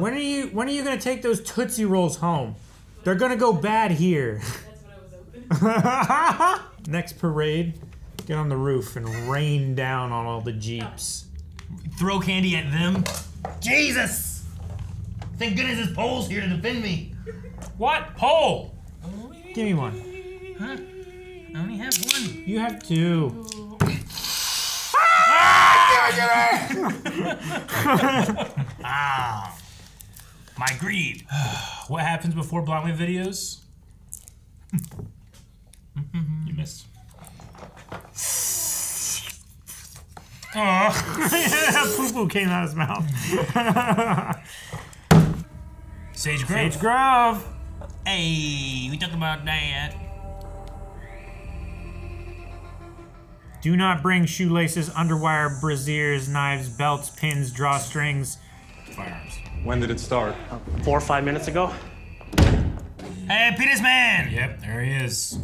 When are you when are you gonna take those Tootsie Rolls home? They're gonna go bad here. Next parade, get on the roof and rain down on all the jeeps. Throw candy at them. Jesus! Thank goodness this pole's here to defend me. What pole? Give me one. Huh? I only have one. You have two. Ah, my greed. What happens before Blindly videos? you missed. Oh, poo poo came out of his mouth. Sage Grove. Sage Grove. Hey, we talking about that. Do not bring shoelaces, underwire, braziers, knives, belts, pins, drawstrings. Firearms. When did it start? Four or five minutes ago. Hey, Peter's man. Yep, there he is.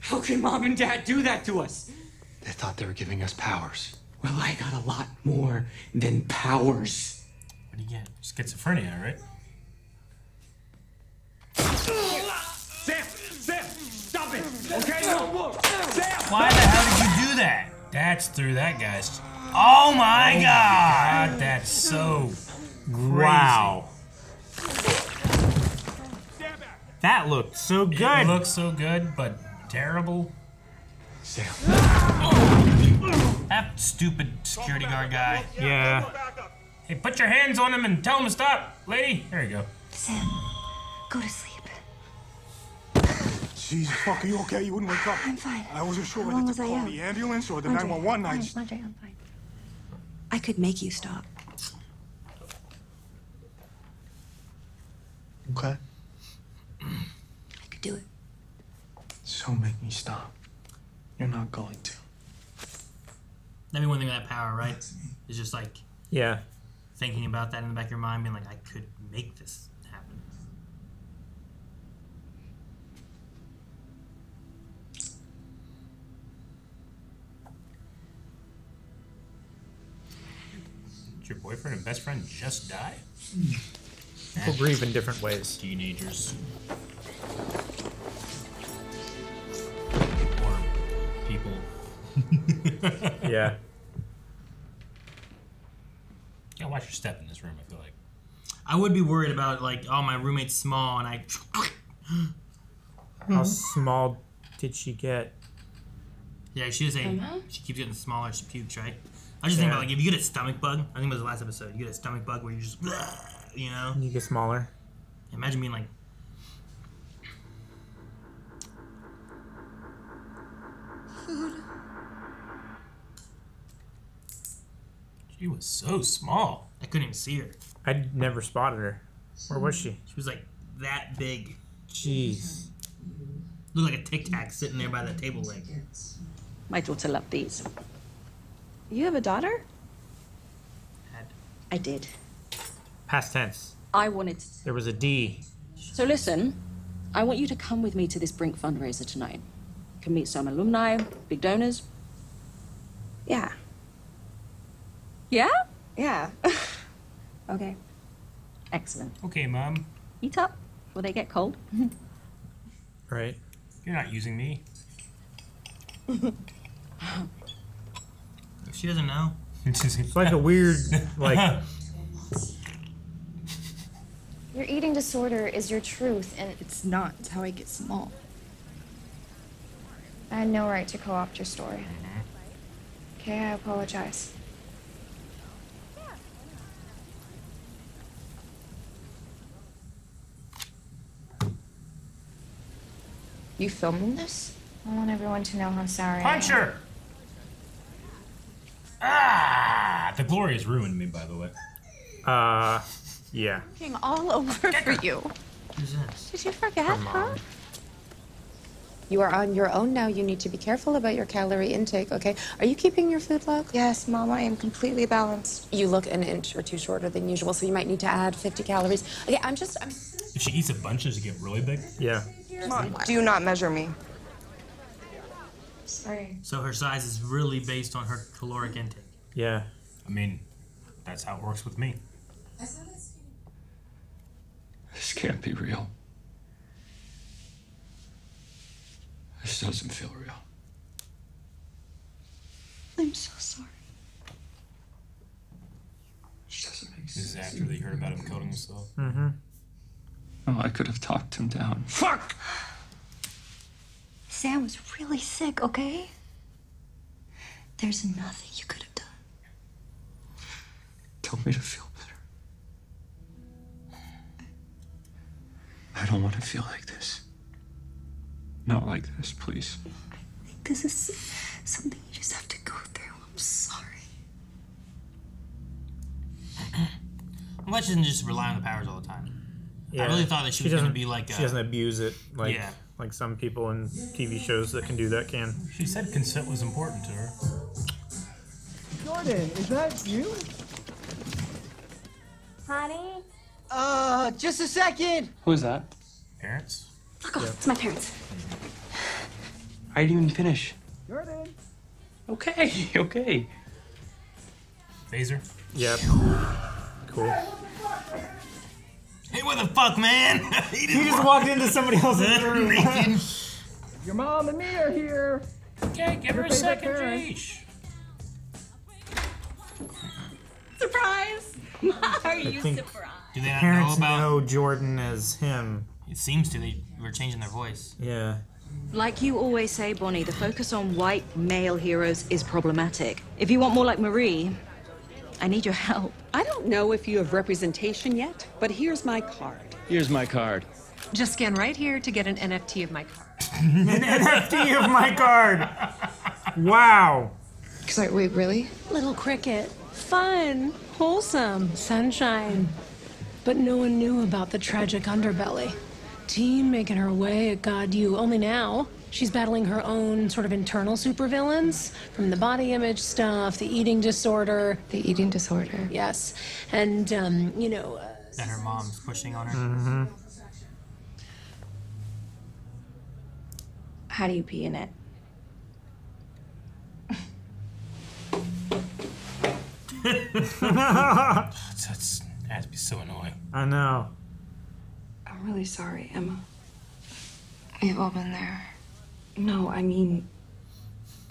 How can mom and dad do that to us? They thought they were giving us powers. Well, I got a lot more than powers. What do you get? Schizophrenia, right? Sam! Sam! Stop it! Okay? No more! Sam! Why the hell did you do that? That's through that guy's. Oh, oh my god! God, that's so crazy. Wow. That looked so good. It looks so good, but terrible. Sam. That stupid security guard guy. Yeah. Hey, put your hands on him and tell him to stop, lady. There you go. Sam, go to sleep. Jesus, fuck, are you okay? You wouldn't wake up. I'm fine. I wasn't sure How whether to call the ambulance or the Andre, 911. I Andre, just... Andre, I'm fine. I could make you stop. Okay. I could do it. So make me stop. You're not going to. That'd be one thing with that power, right? It's just like Yeah. thinking about that in the back of your mind, being like, I could make this happen. Did your boyfriend and best friend just die? People eh. grieve in different ways. Teenagers. Or people. Yeah. Yeah, watch your step in this room, I feel like. I would be worried about like, oh, my roommate's small, and I. How small did she get? Yeah, she is a. Emma? She keeps getting smaller. She pukes, right? I just think about like if you get a stomach bug. I think it was the last episode. You get a stomach bug where you just, you know. You get smaller. Imagine being like, She was so small. I couldn't even see her. I never spotted her. Where was she? She was like that big. Jeez. Looked like a tic tac sitting there by the table leg. My daughter loved these. You have a daughter? Had. I did. Past tense. I wanted to. There was a D. So listen, I want you to come with me to this Brink fundraiser tonight. You can meet some alumni, big donors. Yeah. Yeah? Yeah. okay. Excellent. Okay, mom. Eat up. Will they get cold? Right. You're not using me. She doesn't know. It's like a weird, like, Your eating disorder is your truth, and It's not. It's how I get small. I had no right to co opt your story. Okay, I apologize. You filming this? I want everyone to know how sorry I Punch am. her! Ah! The glory has ruined me, by the way. uh, yeah. Looking all over for you. Who's this? Did you forget, Her huh? You are on your own now. You need to be careful about your calorie intake, okay? Are you keeping your food log? Yes, Mom, I am completely balanced. You look an inch or two shorter than usual, so you might need to add 50 calories. Okay, I'm just. I'm... If she eats a bunch, does it get really big? Yeah. Mom, do not measure me. Sorry. So her size is really based on her caloric intake. Yeah. I mean, that's how it works with me. This can't be real. This doesn't feel real. I'm so sorry. This doesn't make This is after they heard about him killing himself. Mm-hmm. Oh, I could have talked him down. Fuck! Sam was really sick, okay? There's nothing you could have done. Tell me to feel better. I don't want to feel like this. Not like this, please. This is something you just have to go through. I'm sorry. I'm glad she doesn't just rely on the powers all the time. Yeah. I really thought that she, was going to doesn't- be like. she uh, doesn't abuse it like Yeah. like some people in TV shows that can do that can. She said consent was important to her. Jordan, is that you? Honey? Uh, just a second. Who's that? Parents? Fuck off. It's my parents. I didn't even finish. Jordan. Okay, okay. Phaser? Yep. Cool. Hey, what the fuck, man? he, He just walked into somebody else's room. Your mom and me are here. Okay, give her a second, parent. Jeesh. Surprise! Are you think- surprised? Do they not know Parents about? know Jordan as him. It seems to. They were changing their voice. Yeah. Like you always say, Bonnie, the focus on white male heroes is problematic. If you want more like Marie, I need your help. I don't know if you have representation yet, but here's my card. Here's my card. Just scan right here to get an NFT of my card. An NFT of my card. Wow. Sorry, wait, really? Little cricket. Fun, wholesome, sunshine. But no one knew about the tragic underbelly. Teen making her way at God you. Only now, she's battling her own sort of internal supervillains from the body image stuff, the eating disorder. The eating disorder. Yes. And, um, you know, uh, That her mom's pushing on her. Mm-hmm. How do you pee in it? That's, that's that has to be so annoying. I know. I'm really sorry, Emma. We've all been there. No, I mean,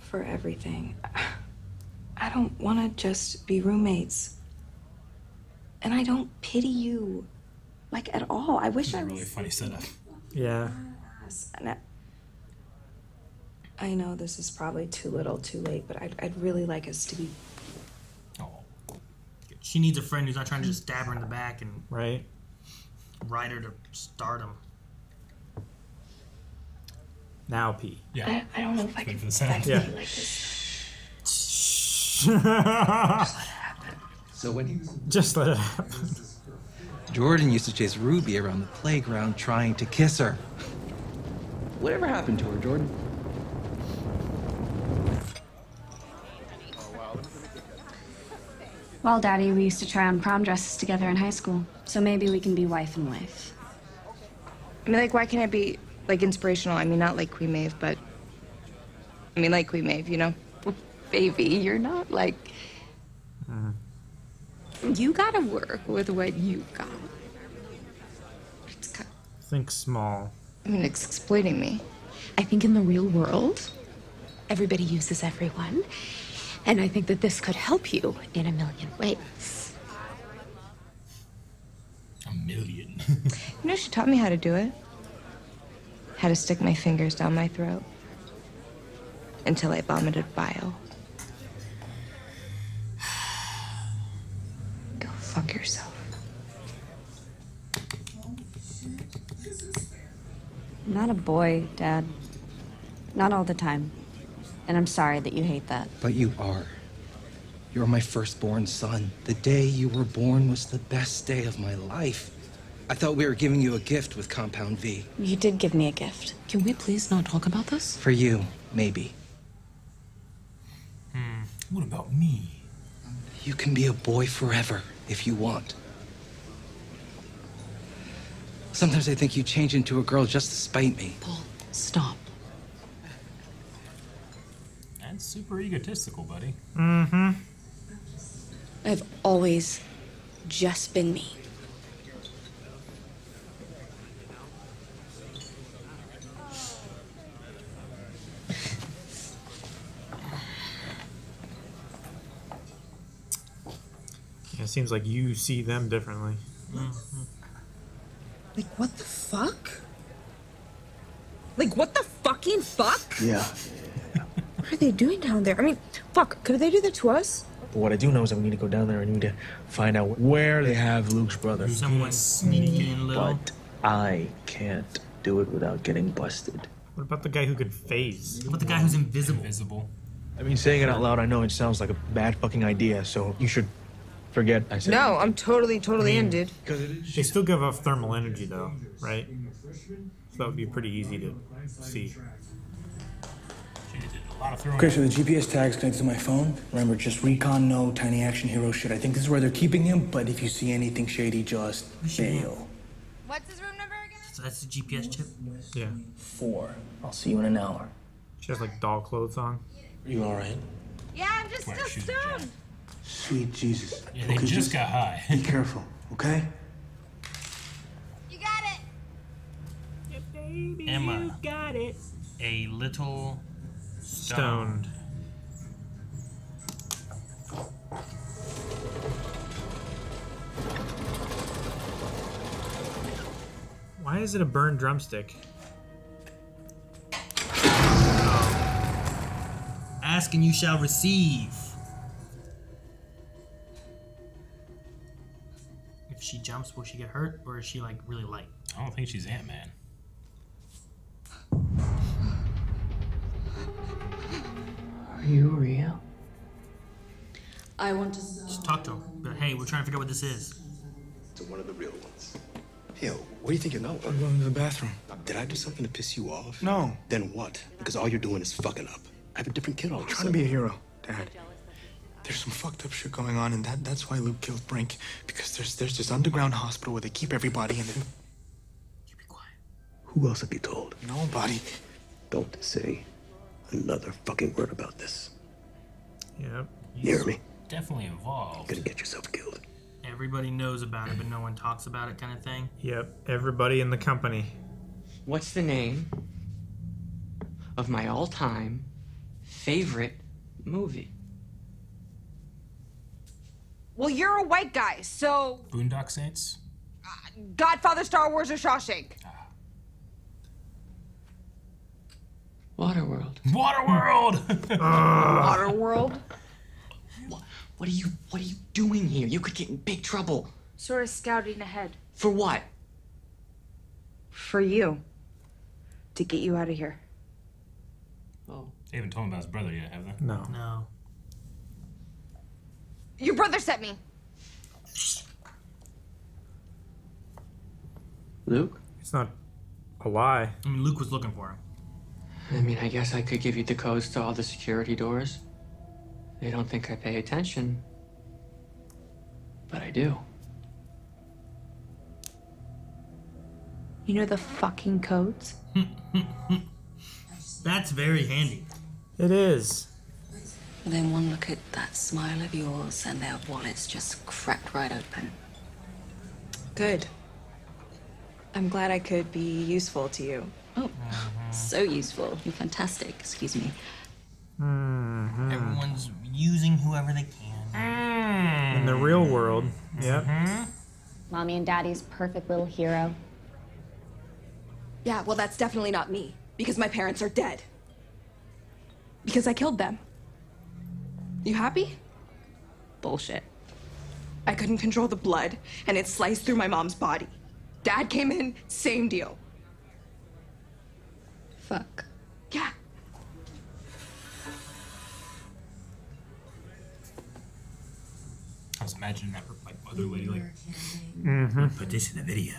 for everything. I don't want to just be roommates. And I don't pity you, like, at all. I wish I Really was. funny setup. Yeah. And I, I know this is probably too little, too late, but I'd, I'd really like us to be. She needs a friend who's not trying to just stab her in the back and Right. ride her to stardom. Now pee. Yeah. I, I don't know if I Wait could for the sound. Yeah. like this. So when he Just let it happen. Jordan used to chase Ruby around the playground trying to kiss her. Whatever happened to her, Jordan? Well, Daddy, we used to try on prom dresses together in high school, so maybe we can be wife and wife. I mean, like, why can't it be like inspirational? I mean, not like Queen Maeve, but I mean, like Queen Maeve, you know? Baby, you're not like. Mm-hmm. You gotta work with what you got. It's kind Think small. I mean, it's exploiting me. I think in the real world, everybody uses everyone. And I think that this could help you in a million ways. A million. You know, she taught me how to do it. How to stick my fingers down my throat until I vomited bile. Go fuck yourself. Not a boy, Dad. Not all the time. And I'm sorry that you hate that. But you are. You're my firstborn son. The day you were born was the best day of my life. I thought we were giving you a gift with Compound V. you did give me a gift. Can we please not talk about this? For you, maybe. Hmm. What about me? You can be a boy forever if you want. Sometimes I think you change into a girl just to spite me. Paul, stop. Super egotistical, buddy. Mm-hmm. I've always just been me. Yeah, it seems like you see them differently. Mm-hmm. Like, what the fuck? Like, what the fucking fuck? Yeah. What are they doing down there? I mean, fuck, could they do that to us? But what I do know is that we need to go down there and we need to find out where they have Luke's brother. Someone sneaky and little. But I can't do it without getting busted. What about the guy who could phase? What about the guy who's invisible? Invisible. I mean, saying it out loud, I know it sounds like a bad fucking idea, so you should forget I said No, I'm totally, totally in, dude. They still give off thermal energy, though, right? So that would be pretty easy to see. Okay, so the GPS tag's connected to my phone. Remember, just recon, no tiny action hero shit. I think this is where they're keeping him, but if you see anything shady, just bail. What's his room number again? So that's the GPS chip. Yeah. Four. I'll see you in an hour. She has like doll clothes on. You alright? Yeah, I'm just Where still shoes stoned. Sweet Jesus. Yeah, they just got high. Be careful, okay? You got it. Emma. You got it. A little Stoned. Why is it a burned drumstick? Oh. Ask and you shall receive. If she jumps, will she get hurt, or is she like really light? I don't think she's Ant Man. Are you real? I want to. Just talk to him. But hey, we're trying to figure out what this is. To one of the real ones. Yo, what do you think you're going? I'm going to the bathroom. Uh, did I do something to piss you off? No. Then what? Because all you're doing is fucking up. I have a different kid all I'm trying to be a hero, Dad. There's some fucked up shit going on, and that, that's why Luke killed Brink. Because there's there's this underground hospital where they keep everybody, and then You be quiet. Who else have you told? nobody. Don't say another fucking word about this. Yep. You hear me? Definitely involved. You're gonna get yourself killed. Everybody knows about it, but no one talks about it, kind of thing. Yep. Everybody in the company. What's the name of my all time favorite movie? Well, you're a white guy, so Boondock Saints. Uh, Godfather, Star Wars, or Shawshank. Waterworld. Waterworld. Waterworld? What are you what are you doing here? You could get in big trouble. Sort of scouting ahead. For what? For you. To get you out of here. Oh. They haven't told him about his brother yet, have they? No. No. Your brother sent me. Luke? It's not a lie. I mean, Luke was looking for him. I mean, I guess I could give you the codes to all the security doors. They don't think I pay attention. But I do. You know the fucking codes? That's very handy. It is. Then one look at that smile of yours, and their wallets just cracked right open. Good. I'm glad I could be useful to you. Oh, uh-huh. So useful. You're fantastic. Excuse me. Mm-hmm. Everyone's using whoever they can. In the real world. Yep. Mommy and Daddy's perfect little hero. Yeah, well, that's definitely not me, because my parents are dead. Because I killed them. You happy? Bullshit. I couldn't control the blood, and it sliced through my mom's body. Dad came in, same deal. Fuck. Yeah. I was imagining that like other lady like Mm-hmm. Put this in the video.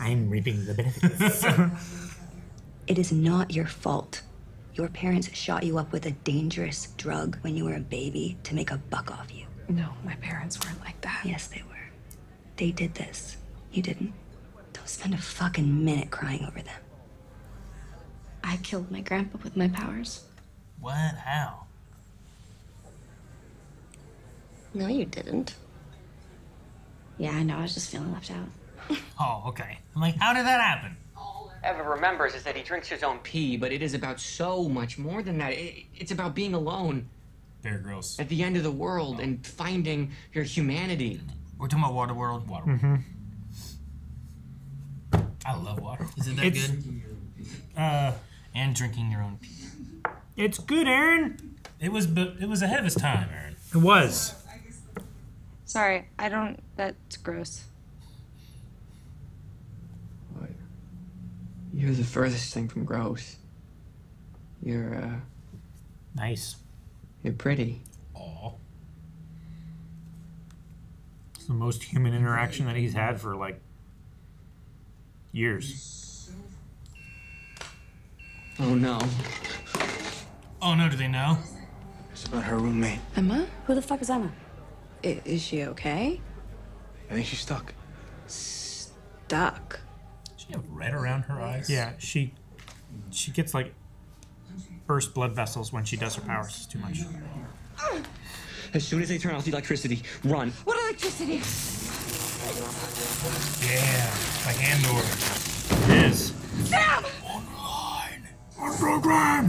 I'm reaping the benefits. It is not your fault. Your parents shot you up with a dangerous drug when you were a baby to make a buck off you. No, my parents weren't like that. Yes, they were. They did this. You didn't. Don't spend a fucking minute crying over them. I killed my grandpa with my powers. What? How? No, you didn't. Yeah, I know. I was just feeling left out. Oh, okay. I'm like, how did that happen? Ever remembers is that he drinks his own pee, but it is about so much more than that. It, it's about being alone Bear Grylls. At the end of the world and finding your humanity. We're talking about Waterworld. Water. Mm-hmm. I love water. Is it that It's- good? Uh, And drinking your own pee. it's good, Aaron. It was, but it was ahead of its time, Aaron. It was. Sorry, I don't. That's gross. You're the furthest thing from gross. You're, uh, Nice. you're pretty. Aw. It's the most human interaction that he's had for like years. Oh no. Oh no, do they know? It's about her roommate. Emma? Who the fuck is Emma? I- is she okay? I think she's stuck. Stuck. She have red around her eyes. Yeah, she she gets like burst blood vessels when she does her powers. It's too much. As soon as they turn off the electricity, run. What electricity? Yeah, like Andor. It is. Sam! On program.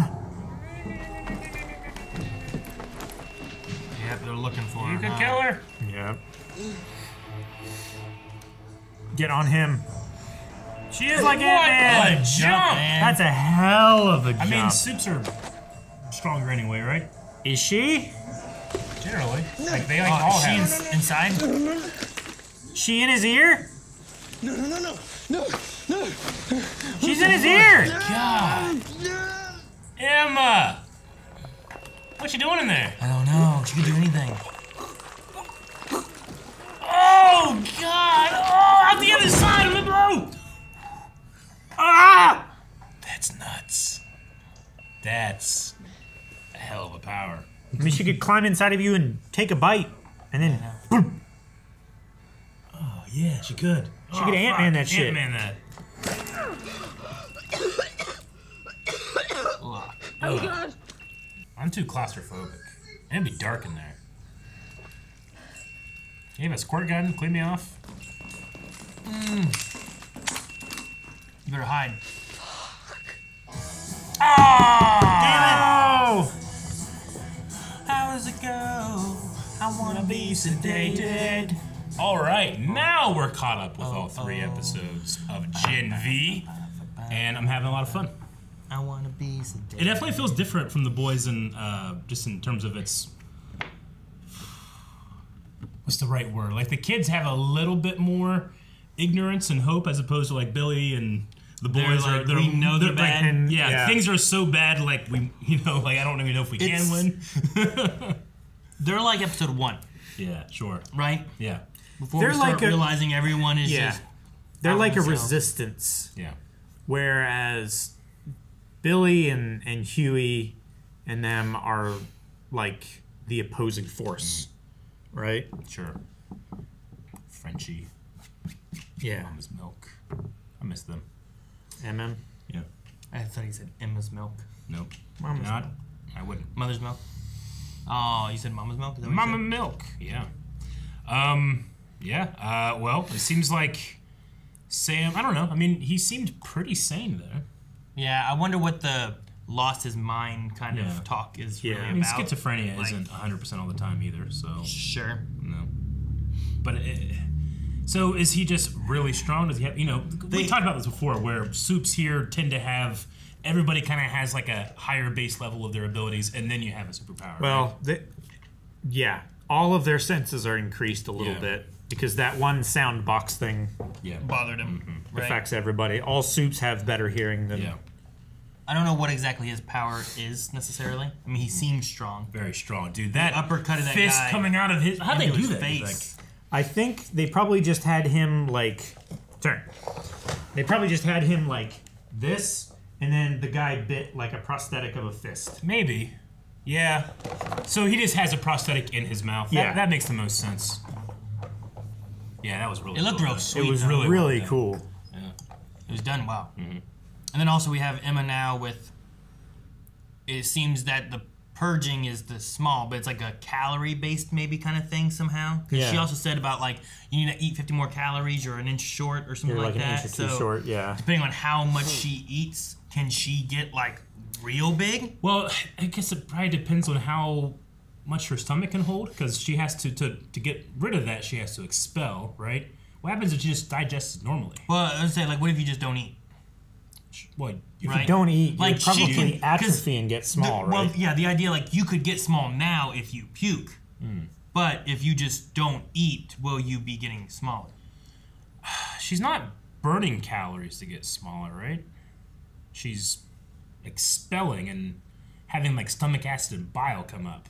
Yep, they're looking for her. You could huh? kill her. Yep. Get on him. She is like What Ant-Man. a jump! That's a hell of a jump. I mean, supes are stronger anyway, right? is she? Generally. Like, they like Oh, all is she have. ins- inside? She in his ear? No, no, no, no, no, no. She's in his ear. God. Emma! What you doing in there? I don't know. She could do anything. Oh, God! Oh, out the other side of the boat! Ah! That's nuts. That's a hell of a power. I mean, she could climb inside of you and take a bite, and then boom. Oh, yeah, she could. She could Ant-Man that shit. Ant-Man that. Oh, God. I'm too claustrophobic. It'd be dark in there. You have a squirt gun? Clean me off? Mm. You better hide. Oh! How does it go? I wanna be sedated. All right, now we're caught up with all three episodes of Gen V, and I'm having a lot of fun. I wanna be sedated. It definitely feels different from the boys, in uh, just in terms of its. What's the right word? Like the kids have a little bit more ignorance and hope, as opposed to like Billy and the They're boys are. like, we know they're like- bad. yeah, Yeah. things are so bad. Like we, you know, like I don't even know if we can win. They're like episode one, yeah, sure. right? Yeah, Before They're we start like a- realizing everyone is Yeah. just They're out like a themselves. resistance. yeah. Whereas Billy and, and Huey and them are like the opposing force, right? Sure. Frenchie, Yeah. Mama's milk. I miss them. MM. Yeah. I thought he said Emma's milk. Nope. Mama's Not. I wouldn't. Mother's milk. Oh, you said mama's milk? Is that what you Mama? Milk. Yeah. Um. Yeah. Uh. Well, it seems like Sam. I don't know. I mean, he seemed pretty sane there. Yeah, I wonder what the lost his mind kind Yeah. of talk is Yeah. really I mean, about. schizophrenia Like, isn't 100 percent all the time either. So Sure. no. But it, so is he just really strong? Does he have? You know, we talked about this before, where supes here tend to have. Everybody kind of has like a higher base level of their abilities, and then you have a superpower. Well, they, yeah, all of their senses are increased a little Yeah. bit because that one sound box thing yeah. Bothered him. Mm-hmm. Right. affects everybody. All supes have better hearing than Yeah. I don't know what exactly his power is necessarily. I mean, he seems strong. Very strong, dude. That uppercut of that fist guy coming out of his. How'd they do his that? Face. I think they probably just had him like turn. They probably just had him like this, and then the guy bit like a prosthetic of a fist. Maybe. Yeah. So he just has a prosthetic in his mouth. Yeah. that makes the most sense. Yeah, that was really. It looked cool, real sweet. It was though. really, really well cool. Yeah. It was done well. Mm-hmm. And then also we have Emma now with. It seems that the purging is the small, but it's like a calorie based maybe kind of thing somehow. Because she also said about like you need to eat 50 more calories, you're an inch short or something You're like, like an that. inch or two so short, yeah. depending on how much she eats, can she get like real big? Well, I guess it probably depends on how much her stomach can hold because she has to, to to get rid of that. She has to expel, right? What happens if she just digests normally? Well, I would say like, what if you just don't eat? What? If Right. you don't eat, Like, you probably she can- atrophy and get small, The- Well, yeah, the idea like you could get small now if you puke, Hmm. but if you just don't eat, will you be getting smaller? She's not burning calories to get smaller, right? She's expelling and having like stomach acid and bile come up.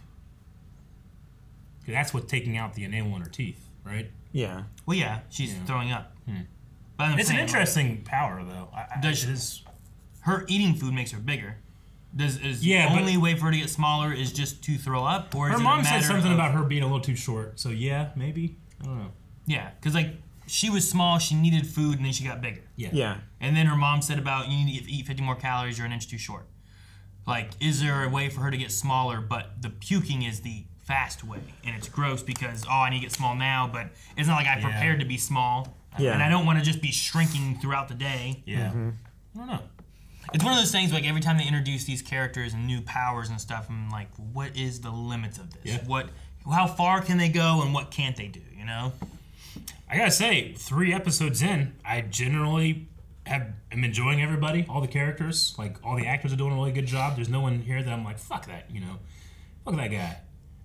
That's what's taking out the enamel in her teeth, right? Yeah. Well, yeah, she's Yeah. throwing up. Hmm. But It's saying, an like, interesting power, though. I, I, Does her eating food makes her bigger? Does is Yeah, the only way for her to get smaller is just to throw up, or Her it mom said something of- about her being a little too short, so yeah, maybe. I don't know. Yeah, because like she was small, she needed food, and then she got bigger. Yeah. Yeah. And then her mom said about you need to eat 50 more calories, you're an inch too short. Like, is there a way for her to get smaller? But the puking is the fast way, and it's gross because oh, I need to get small now, but it's not like I Yeah. prepared to be small, Yeah. and I don't want to just be shrinking throughout the day. Yeah. Mm-hmm. I don't know. It's one of those things like every time they introduce these characters and new powers and stuff, I'm like, what is the limits of this? Yeah. What, how far can they go, and what can't they do? You know? I gotta say, three episodes in, I generally have am enjoying everybody, all the characters. Like all the actors are doing a really good job. There's no one here that I'm like, fuck that, you know, fuck that guy.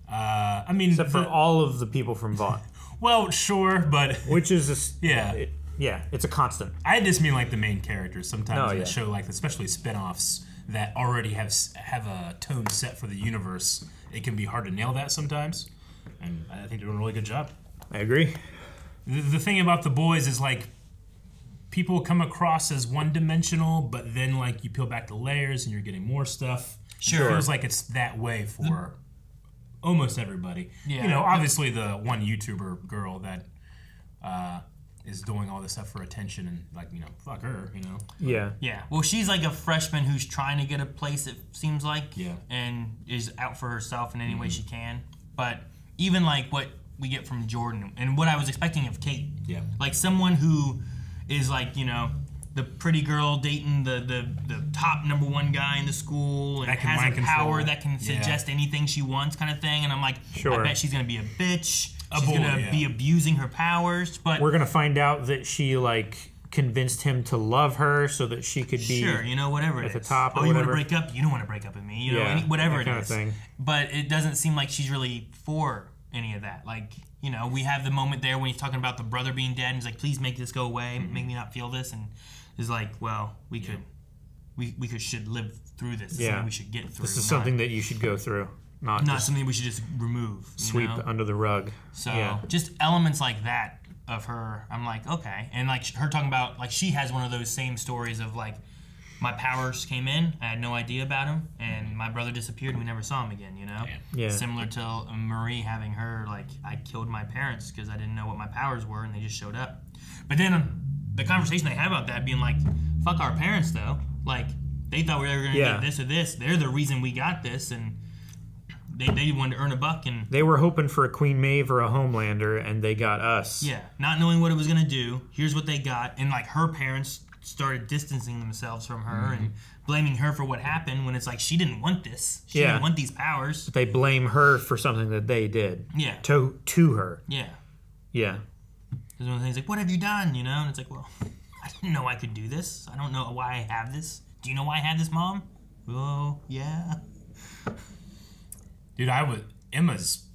Uh, I mean, Except for all of the people from Vought. Well, sure, but Which is a, s- Yeah. it- yeah, it's a constant. I just mean like the main characters. Sometimes Oh, in yeah. the show, like especially spin-offs that already have have a tone set for the universe, it can be hard to nail that sometimes. And I think they're doing a really good job. I agree. The, the thing about the boys is like people come across as one-dimensional, but then like you peel back the layers and you're getting more stuff. Sure. It feels like it's that way for almost everybody. Yeah. You know, obviously the one YouTuber girl that uh, is doing all this stuff for attention and like you know fuck her. You know. Yeah. Yeah. Well, she's like a freshman who's trying to get a place. It seems like. Yeah. And is out for herself in any way she can. But even like what we get from Jordan and what I was expecting of Kate. Yeah. Like someone who is like you know the pretty girl dating the the, the top number one guy in the school and can has a power control. that can Yeah. suggest anything she wants kind of thing. And I'm like, Sure. I bet she's gonna be a bitch. A she's boy, gonna yeah. be abusing her powers. But We're gonna find out that she like convinced him to love her so that she could be Sure, you know, whatever at the is. top oh, you want to break up? You don't want to break up with me. You know, Yeah, any, whatever it thing. But it doesn't seem like she's really for any of that. Like, you know, we have the moment there when he's talking about the brother being dead, and he's like, "Please make this go away, Mm-hmm. make me not feel this." And is like, "Well, we could, we we could should live through this. It's Yeah. we should get through. This is not- something that you should go through, not, not just something we should just remove. you sweep know? under the rug. So yeah. just elements like that of her, I'm like, okay. And like her talking about, like she has one of those same stories of like, my powers came in, I had no idea about him, and my brother disappeared, and we never saw him again. You know, Yeah. Similar to uh, Marie having her like, I killed my parents because I didn't know what my powers were, and they just showed up. But then the conversation they have about that being like, fuck our parents though, like. They thought we were going to Yeah. get this or this. They're the reason we got this, and they, they wanted to earn a buck, and They were hoping for a Queen Maeve or a Homelander, and they got us. yeah, not knowing what it was gonna do. Here's what they got, and like her parents started distancing themselves from her mm-hmm. and blaming her for what happened. When it's like she didn't want this. She Yeah. didn't want these powers. But they blame her for something that they did. Yeah. To to her. Yeah. Yeah. There's one of the things like, "What have you done?" You know, and it's like, "Well, I didn't know I could do this. I don't know why I have this. Do you know why I have this, Mom?" Oh, yeah. Dude, I was Emma's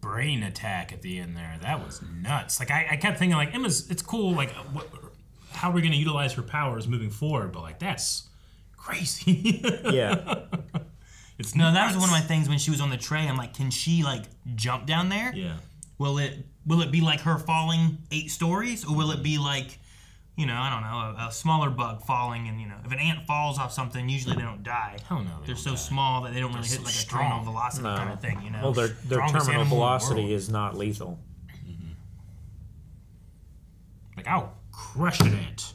brain attack at the end there. That was nuts. Like I, I kept thinking, like Emma's, it's cool. Like, what, how are we going to utilize her powers moving forward? But like, that's crazy. Yeah. it's No, that was one of my things when she was on the tray. I'm like, can she like jump down there? Yeah. Will it will it be like her falling eight stories, or will it be like, you know, I don't know, a, a smaller bug falling, and you know, if an ant falls off something, usually they don't die. Hell no, they They're don't so die. small that they don't really They're hit so like a strong. terminal velocity No. kind of thing. You know. Well, their their Strongest terminal animal in the velocity is not lethal. Like I'll crush an ant.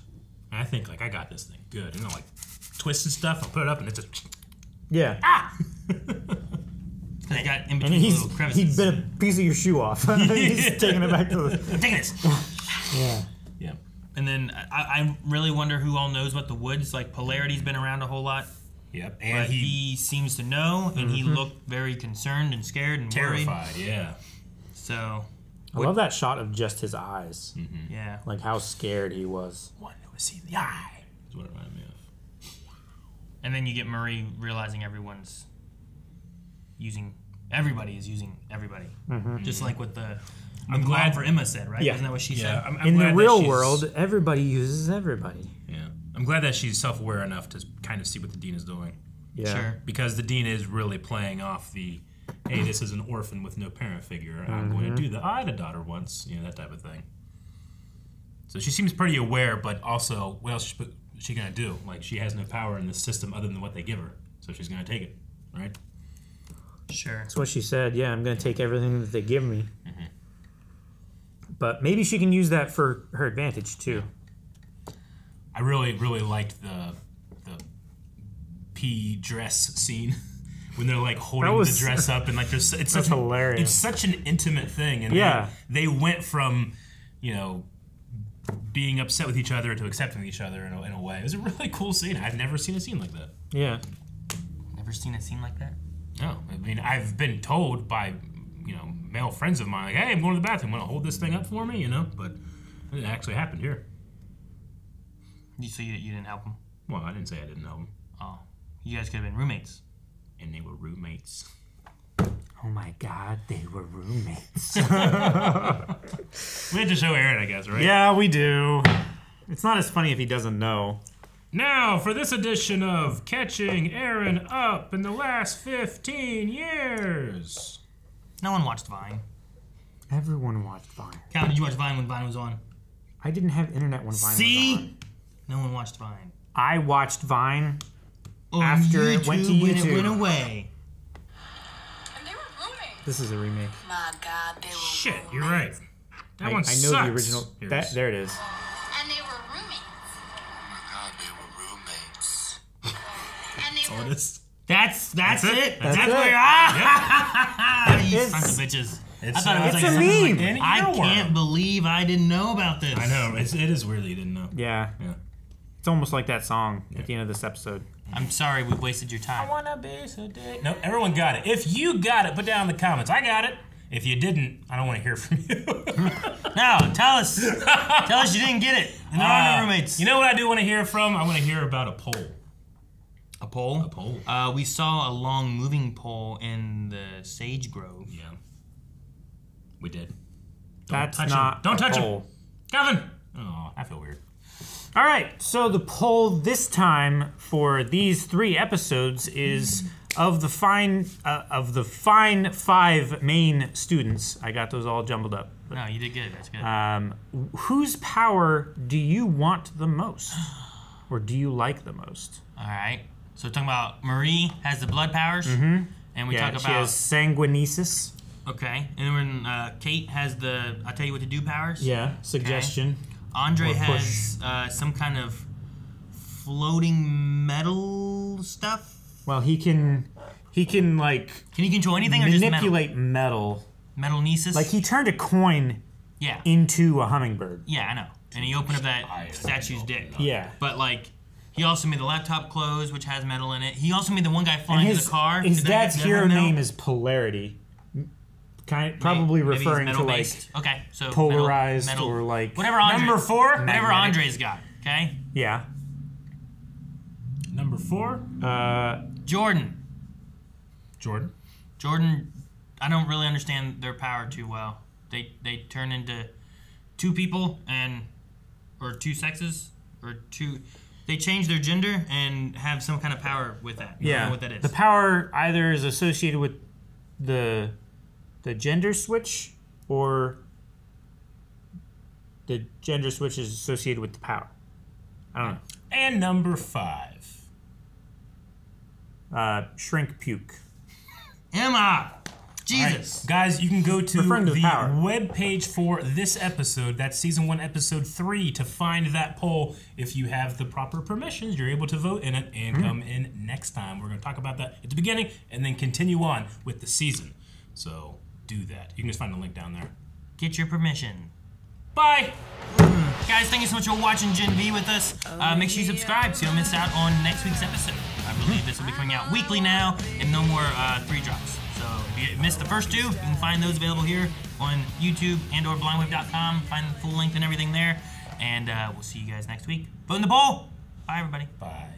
And I think like I got this thing good. And I'll like twist and stuff. I'll put it up and it's just Yeah. ah. They got in And between he's little he bit a piece of your shoe off. he's taking it back to the. I'm taking this. Yeah. Yeah. And then I, I really wonder who all knows what the woods like. Polarity's been around a whole lot. Yep, And and he, he seems to know, and he Mhm. looked very concerned and scared and terrified. worried. Yeah. So I love that shot of just his eyes. Yeah. Like how scared he was. One who was seen the eye. Is what it reminded me of. And then you get Marie realizing everyone's using everybody is using everybody. Mhm. Just like what the I'm I'm glad- glad for Emma said, right? Yeah. Isn't that what she Yeah, said? I'm- I'm In the glad that real world, everybody uses everybody. Yeah. I'm glad that she's self aware enough to kind of see what the dean is doing. Yeah. Sure. Because the dean is really playing off the, hey, this is an orphan with no parent figure. I'm going Mhm. to do that. I had a daughter once, you know, that type of thing. So she seems pretty aware, but also, what else is she going to do? Like, she has no power in the system other than what they give her. So she's going to take it, right? Sure. That's what she said. Yeah, I'm going to take everything that they give me. Mm-hmm. But maybe she can use that for her advantage too. I really, really liked the the pea dress scene when they're like holding was- the dress up and like there's it's such hilarious. It's such an intimate thing, and Yeah. they, they went from you know being upset with each other to accepting each other in a, in a way. It was a really cool scene. I've never seen a scene like that. Yeah. Never seen a scene like that. No, I mean I've been told by you know male friends of mine like, hey, I'm going to the bathroom. Want to hold this thing up for me? You know, but it actually happened here. You so you, you didn't help him? Well, I didn't say I didn't help him. Oh, you guys could have been roommates. And they were roommates. Oh my god, they were roommates. we had to show Aaron, I guess, right? Yeah, we do. It's not as funny if he doesn't know. Now, for this edition of Catching Aaron Up in the last 15 years. No one watched Vine. Everyone watched Vine. Calvin, did you watch Vine when Vine was on? I didn't have internet when Vine See? was on. See? No one watched Vine. I watched Vine On after it went to YouTube when it went away. And they were moving. This is a remake. My God, they were Shit, you're right. That I, one I know sucks. the original. Here it there it is. And they were roommates. God, they were roommates. and they That's all it is. That's that's, That's it? it. That's That's, it? where ah, you It's- sons of bitches. It's, I thought it uh, was it's like a something meme. Like, Any I can't believe I didn't know about this. I know. It's, it is weird that you didn't know. Yeah. Yeah. It's almost like that song at the end of this episode. I'm sorry we wasted your time. I wanna be so dead. No, everyone got it. If you got it, put down in the comments. I got it. If you didn't, I don't want to hear from you. No, tell us. tell us you didn't get it. And there are Uh, no roommates. You know what I do want to hear from? I want to hear about a poll. A pole? A pole. Uh, we saw a long moving pole in the sage grove. Yeah. We did. That's touch not him. Don't a touch poll. him. Calvin. Oh, I feel weird. All right, so the poll this time for these three episodes is of the fine uh, of the fine five main students. I got those all jumbled up. No, you did good. That's good. Um, whose power do you want the most, or do you like the most? All right. So we're talking about Marie has the blood powers, Mhm. and we yeah, talk she about has sanguinesis. okay, and then uh, Kate has the I tell you what to do powers. Yeah, suggestion. Andre has uh, some kind of floating metal stuff. Well, he can he can like Can he control anything or just metal? manipulate metal. Metalnesis. Like he turned a coin Yeah. into a hummingbird. Yeah, I know. And he opened up that statue's dick. Yeah. But like, he also made the laptop close, which has metal in it. He also made the one guy And flying his, to the car. his Did dad's hero name is Polarity. Kind probably Maybe he's referring to like okay, so polarized metal- or like whatever. Andre, Number four? whatever Magnetic. Andre's got. Okay. Yeah. Number four. Uh, Jordan. Jordan. Jordan. I don't really understand their power too well. They they turn into two people and or two sexes or two. They change their gender and have some kind of power with that. You yeah. know what that is. The power either is associated with the the gender switch or the gender switch is associated with the power. I don't know. And number five. Uh, shrink puke. Emma. All right, guys, you can go to Referring to the the power. web page for this episode. That's season one, episode three. To find that poll, if you have the proper permissions, you're able to vote in it and Hmm. come in next time. We're going to talk about that at the beginning and then continue on with the season. So do that. You can just find the link down there. Get your permission. Bye. God guys, thank you so much for watching Gen V with us. Uh, make sure you subscribe so you don't miss out on next week's episode. I believe this will be coming out weekly now and no more uh, three drops. If you missed the first two, you can find those available here on YouTube and or blindwave.com. Find the full length and everything there. And uh, we'll see you guys next week. Vote in the poll. Bye, everybody. Bye.